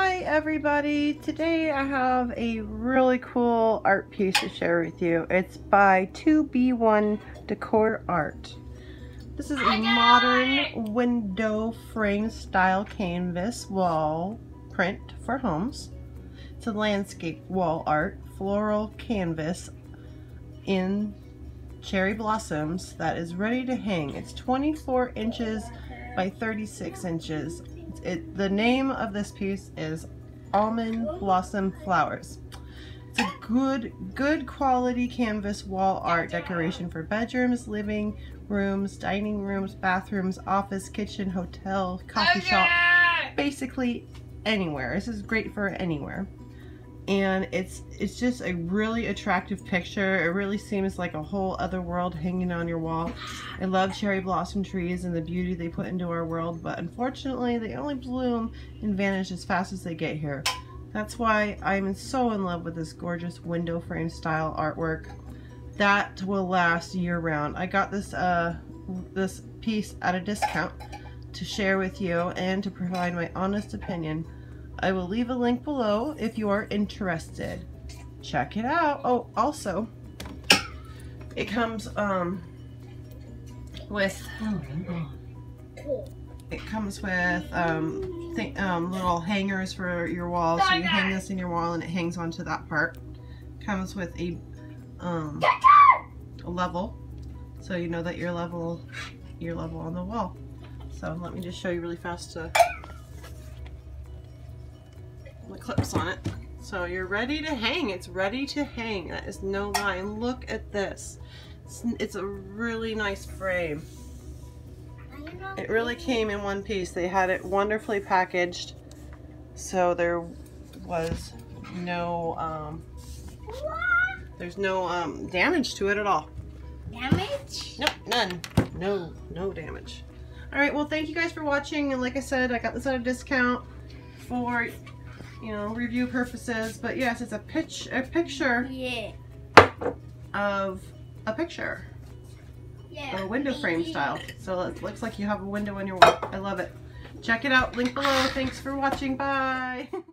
Hi everybody! Today I have a really cool art piece to share with you. It's by ToBe1 Decor Art. This is a modern window frame style canvas wall print for homes. It's a landscape wall art, floral canvas in cherry blossoms that is ready to hang. It's 24 inches by 36 inches it, the name of this piece is Almond Blossom Flowers. It's a good, good quality canvas wall art decoration for bedrooms, living rooms, dining rooms, bathrooms, office, kitchen, hotel, coffee shop, basically anywhere. This is great for anywhere and it's it's just a really attractive picture. It really seems like a whole other world hanging on your wall. I love cherry blossom trees and the beauty they put into our world but unfortunately they only bloom and vanish as fast as they get here. That's why I'm so in love with this gorgeous window frame style artwork. That will last year round. I got this uh this piece at a discount to share with you and to provide my honest opinion I will leave a link below if you are interested. Check it out. Oh, also, it comes um, with, it comes with um, um, little hangers for your wall. So you hang this in your wall and it hangs onto that part. Comes with a, um, a level. So you know that you're level, you're level on the wall. So let me just show you really fast to the clips on it. So you're ready to hang. It's ready to hang. That is no lie. And look at this. It's, it's a really nice frame. It really came in one piece. They had it wonderfully packaged. So there was no, um, there's no um, damage to it at all. Damage? Nope, none. No, no damage. All right, well, thank you guys for watching. And like I said, I got this at a discount for you know, review purposes. But yes, it's a pitch a picture yeah. of a picture. Yeah. A window frame style. So it looks like you have a window in your wall. I love it. Check it out. Link below. Thanks for watching. Bye.